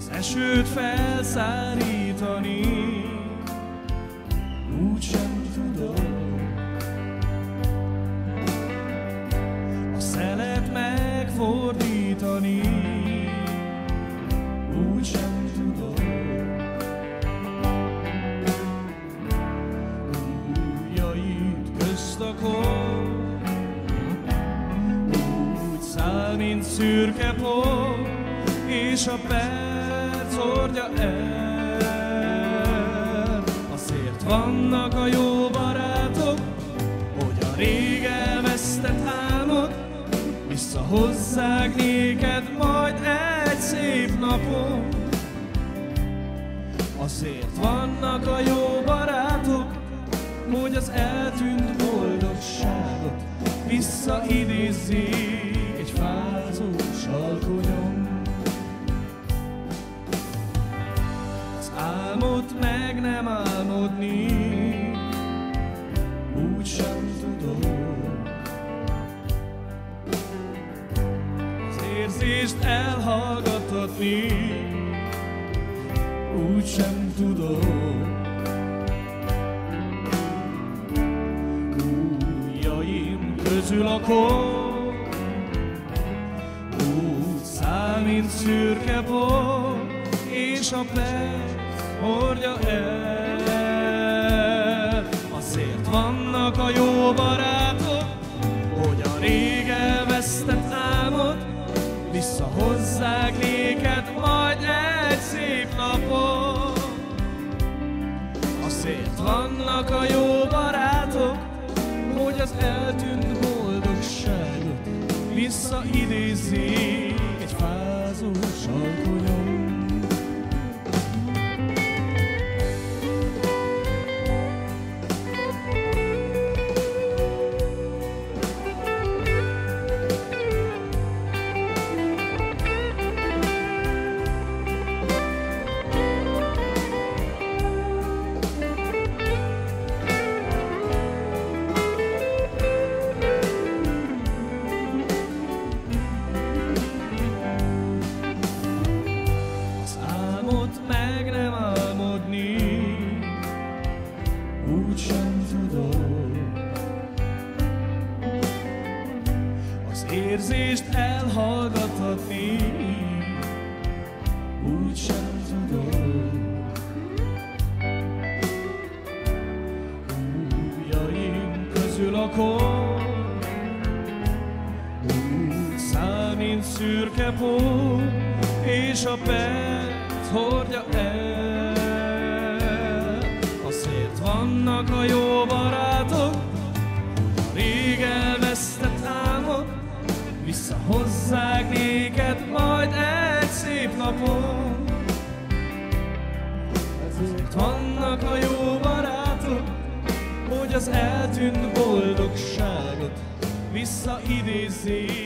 az esőt felszárítani, úgy sem tudom. A szelet megfordítani, úgy sem tudom. Ujjait közt a kor, úgy száll, mint szürke por, és a perc hordja el. Azért vannak a jó barátok, hogy a rég elvesztett álmod visszahozzák néked majd egy szép napon. Azért vannak a jó barátok, hogy az eltűnt boldogságot visszaidézzék egy fázó salkonyon. Nem álmodni, úgy sem tudom. Az érzést elhallgathatni, úgy sem tudom. Ujjaim közül a kor, úgy száll, mint szürke por, és a perc hordja el. Azért vannak a jó barátok, hogy a rég elvesztett álmod visszahozzák néked majd egy szép napon. Azért vannak a jó barátok, hogy az eltűnt boldogságot visszaidézzék érzést elhallgathatni, úgy sem tudom. Ujjaim közül a kor, úgy száll, mint szürke por, és a perc hordja el. Azért vannak a jó visszahozzák néked majd egy szép napon. Ezért vannak a jó barátok, hogy az eltűnt boldogságot visszaidézzék